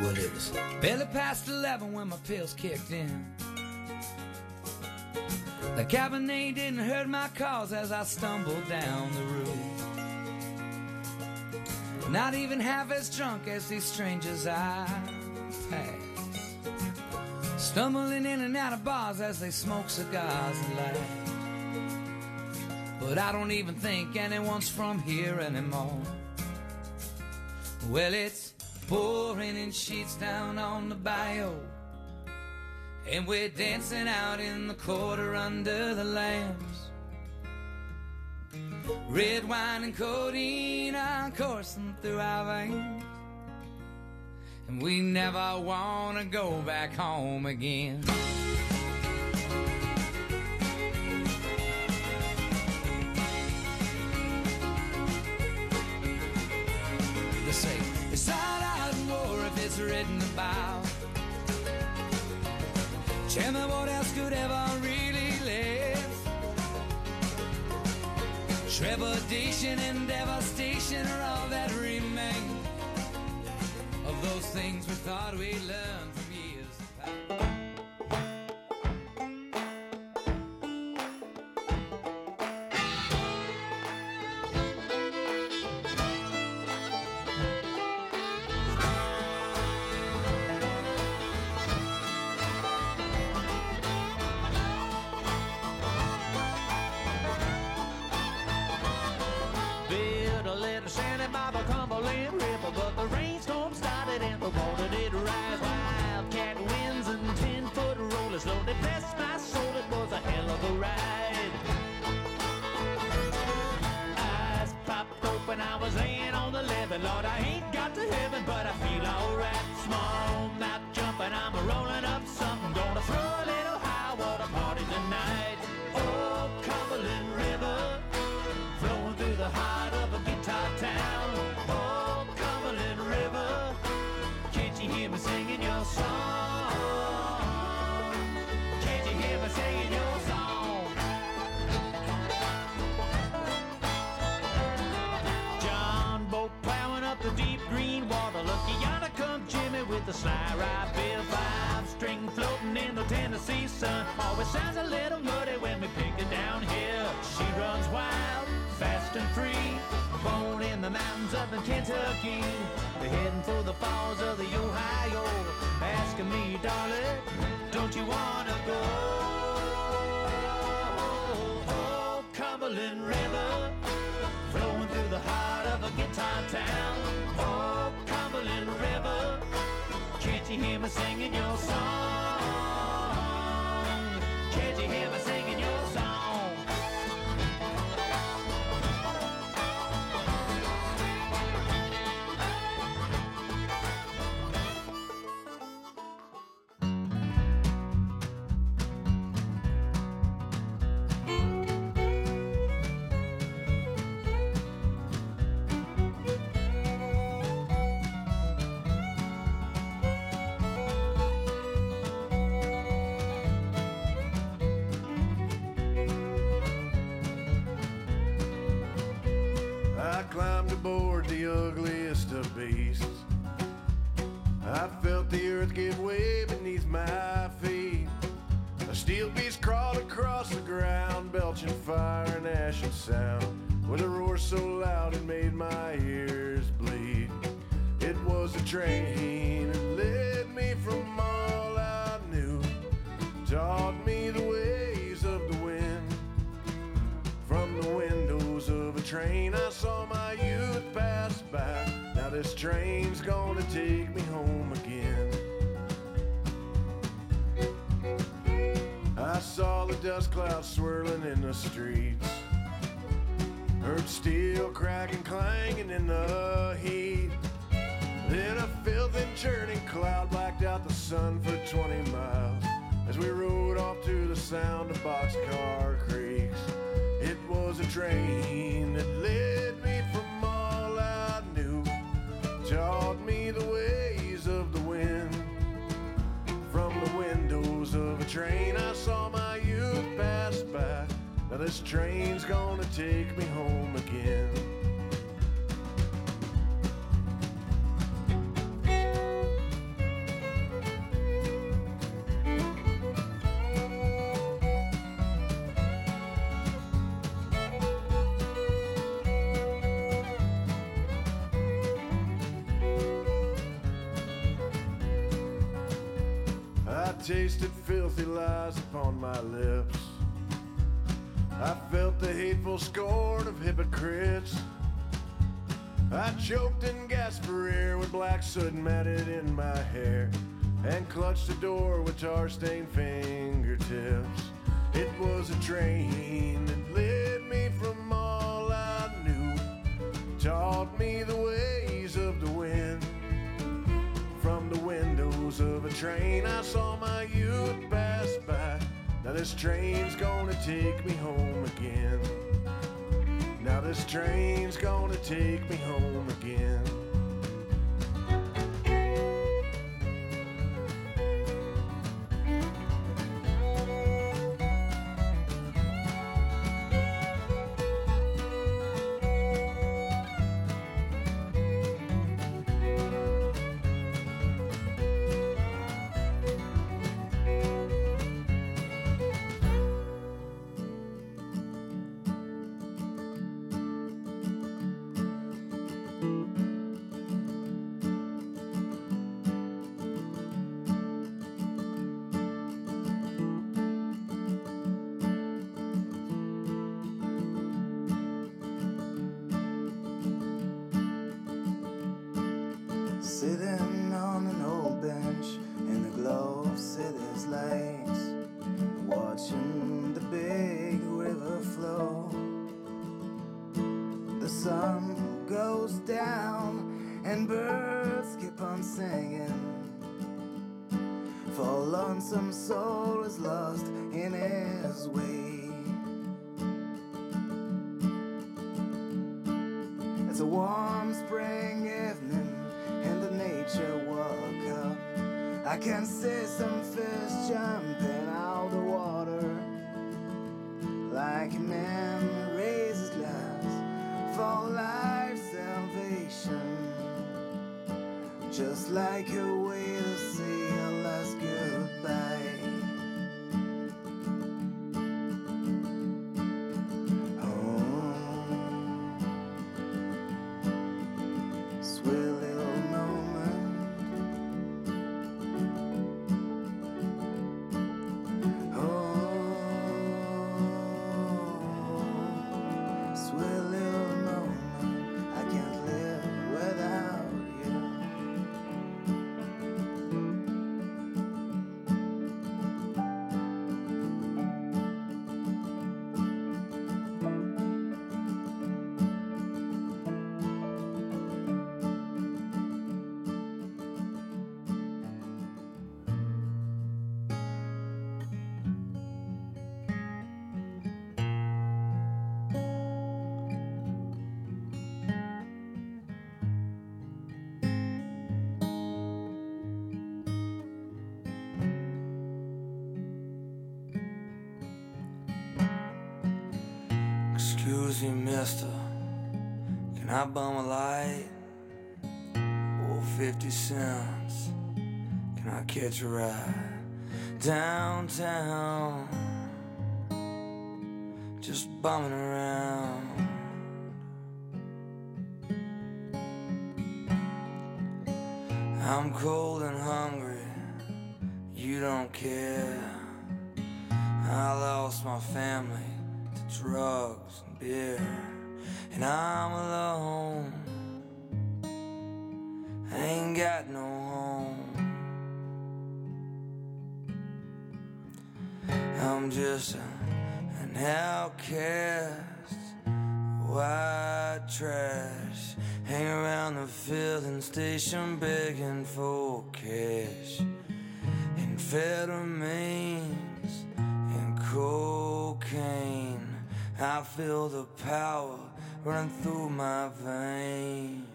Well, it was barely past 11 when my pills kicked in. The Cabernet didn't hurt my cause as I stumbled down the road. Not even half as drunk as these strangers I passed. Stumbling in and out of bars as they smoke cigars and laugh. But I don't even think anyone's from here anymore. Well, it's pouring in sheets down on the bayou. And we're dancing out in the quarter under the lamps. Red wine and codeine are coursing through our veins. And we never want to go back home again. If it's written about. Tell me what else could ever really last. Trepidation and devastation are all that remain of those things we thought we learned the. Lord, I ain't got to heaven, but I feel alright. Small mouth jumping, I'm rolling up something. Gonna throw a little high water party tonight. Oh, Cumberland River flowing through the heart of a guitar town. Oh, Cumberland River, can't you hear me singing your song? Sun. Always sounds a little muddy when we pick it down here. She runs wild, fast and free. Born in the mountains up in Kentucky. They're heading for the falls of the Ohio. Asking me, darling, don't you wanna go? Oh, Cumberland River flowing through the heart of a guitar town. Oh, Cumberland River, can't you hear me singing your song? Climbed aboard the ugliest of beasts. I felt the earth give way beneath my feet. A steel beast crawled across the ground, belching fire and ash and sound, with a roar so loud it made my ears bleed. It was a train that led me from all I knew, taught me the ways of the wind. From the windows of a train, I saw my this train's gonna take me home again. I saw the dust clouds swirling in the streets. Heard steel cracking, clanging in the heat. Then a filthy churning cloud blacked out the sun for 20 miles as we rode off to the sound of boxcar creaks. It was a train that led of a train, I saw my youth pass by. Now this train's gonna take me home again. Tasted filthy lies upon my lips. I felt the hateful scorn of hypocrites. I choked and gasped for air with black soot matted in my hair and clutched the door with tar stained fingertips. It was a train that led me from all I knew, taught me the ways of a train, I saw my youth pass by. Now this train's gonna take me home again. Now this train's gonna take me home again. Soul is lost in his way. It's a warm spring evening and the nature walk up. I can see some fish jumping out the water. Like a man glass for life's salvation. Just like a way Mister. Can I bum a light? Oh, 50 cents. Can I catch a ride downtown? Just bumming around. I'm cold and hungry. You don't care. I lost my family drugs and beer, and I'm alone. I ain't got no home. I'm just a, an outcast, white trash, hang around the filling station begging for cash, amphetamines and cocaine. I feel the power running through my veins.